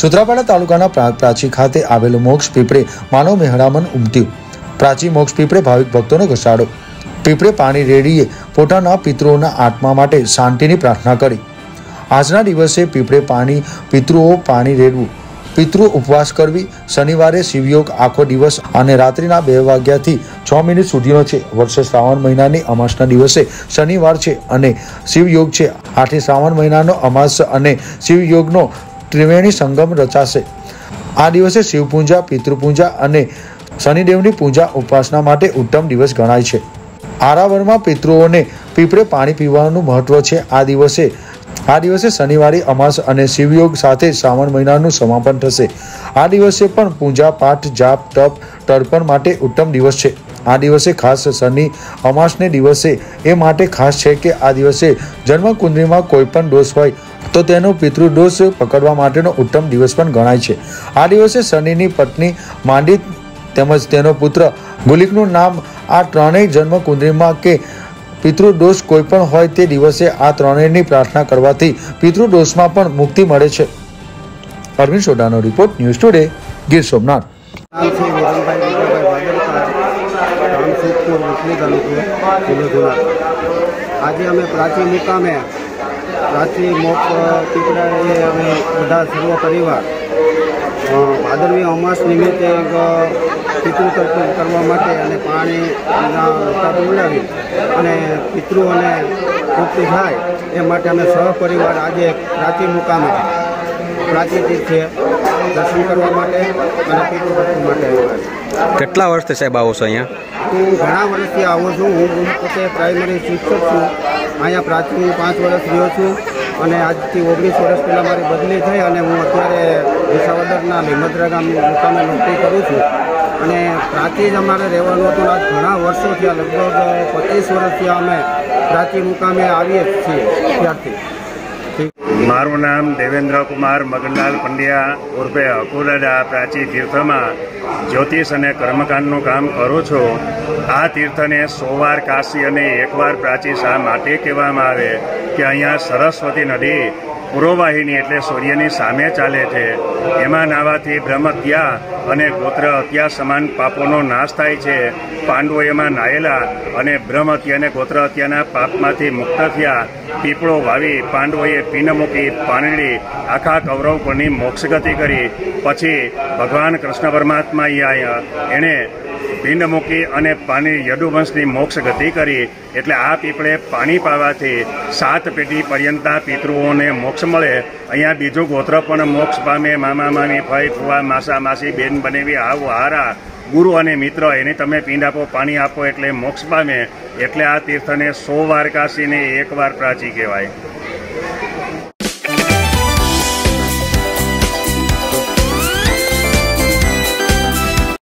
સુત્રાપાડા તાલુકાના પ્રા- પ્રાચી ખાતે આવેલું મોક્ષ પીપળે માનવ મહેરામણ ઉમટ્યું. પ્રાચી મોક્ષ પીપળે ભાવિક ભક્તોનો ઘસાડો પીપળે પાણી રેડીએ પોતાના પિતૃઓના આત્મા માટે શાંતિની પ્રાર્થના કરી. આજના દિવસે પીપળે પાણી, પિતૃઓ પાણી રેડવું. પિતૃ ઉપવાસ કરવી, શનિવારે શિવયોગ આખો દિવસ અને રાત્રિના બે વાગ્યાથી છ મિનિટ સુધીનો છે. વર્ષે શ્રાવણ મહિનાની અમાસના દિવસે શનિવાર છે અને શિવયોગ છે. આથી શ્રાવણ મહિનાનો અમાસ અને શિવયોગનો ત્રિવેણી સંગમ રચાશે. આ દિવસે શિવપૂજા, પિતૃપૂજા અને શનિદેવની પૂજા ઉપાસના માટે ઉત્તમ દિવસ ગણાય છે. આરાવરમાં પિતૃઓને પીપળે પાણી પીવાનું મહત્વ છે. આ દિવસે આ દિવસે શનિવારે અમાસ અને શિવયોગ સાથે શ્રાવણ મહિનાનું સમાપન થશે. આ દિવસે પણ પૂજા, પાઠ, જાપ, તપ, તર્પણ માટે ઉત્તમ દિવસ છે. આ દિવસે ખાસ શનિ અમાસને દિવસે એ માટે ખાસ છે કે આ દિવસે જન્મકુંડળીમાં કોઈ પણ દોષ હોય તો તેનો પિતૃદોષ પકડવા માટેનો ઉત્તમ દિવસ પણ ગણાય છે. આ દિવસે શનિની પત્ની માંડી તેમજ તેનો પુત્ર ગુલિકનું નામ આ ત્રણેય જન્મ કુંડળીમાં કે પિતૃદોષ કોઈ પણ હોય તે દિવસે આ ત્રણેયની પ્રાર્થના કરવાથી પિતૃદોષમાં પણ મુક્તિ મળે છે. Arvind સોડાનો report, news today, Gir Somnath. આજે અમે પ્રાચીન મુકામે પ્રાચી મોક પીપળાએ અમે બધા સર્વ પરિવાર ભાદરવી અમાસ નિમિત્તે એક પિતૃ કરવા માટે અને પાણીના લોટા પીવડાવી અને પિતૃઓને તૃપ્તિ થાય એ માટે અમે સહપરિવાર આજે પ્રાચી મુકામે પ્રાચી છે દર્શન કરવા માટે અને પિતૃ તર્પણ માટે કેટલા વર્ષથી સાહેબ આવો છો અહીંયા? હું ઘણા વર્ષથી આવું છું. હું હું પોતે પ્રાઇમરી શિક્ષક છું. અહીંયા પ્રાચીન હું પાંચ વર્ષ રહ્યો છું અને આજથી ઓગણીસ વર્ષ પહેલાં મારી બદલી થઈ અને હું અત્યારે વિસાવદરના લીમદ્રા ગામ મુકામે નોકરી કરું છું. અને પ્રાચી જ અમારે રહેવાનું હતું આજ ઘણા વર્ષો થયા, લગભગ પચીસ વર્ષથી અમે પ્રાચી મુકામે આવીએ જ છીએ ત્યારથી. મારું નામ દેવેન્દ્ર કુમાર મગનલાલ પંડ્યા ઉર્ફે અકુલાડા પ્રાચી તીર્થમાં જ્યોતિષ અને કર્મકાંડનું કામ કરું છું. આ તીર્થને સો વાર કાશી અને એકવાર પ્રાચી શા માટે કહેવામાં આવે? કે અહીંયા સરસ્વતી નદી પૂર્વવાહિની એટલે સૂર્યની સામે ચાલે છે. એમાં નાવાથી બ્રહ્મત્યા અને ગોત્ર હત્યા સમાન પાપોનો નાશ થાય છે. પાંડવો એમાં નાયેલા અને બ્રહ્મ હત્યા અને ગોત્ર હત્યાના પાપમાંથી મુક્ત થયા. પીપળો વાવી પાંડવોએ પીન મૂકી પાણીડી આખા કૌરવ પરની મોક્ષગતિ કરી. પછી ભગવાન કૃષ્ણ પરમાત્મા અહીંયા એણે પિંડ મૂકી અને પાણી યદુવંશની મોક્ષ ગતિ કરી એટલે આ પીપળે પાણી પાવાથી સાત પેઢી પર્યંતના પિતૃઓને મોક્ષ મળે. અહીંયા બીજું ગોત્ર પણ મોક્ષ પામે. મામા મામી ફઈ ફુવા માસા, માસી, બેન, બનેવી, આવો, હારા, ગુરુ અને મિત્ર, એને તમે પીંડ આપો, પાણી આપો એટલે મોક્ષ પામે. એટલે આ તીર્થને સો વાર કાશીને એક વાર પ્રાચી કહેવાય.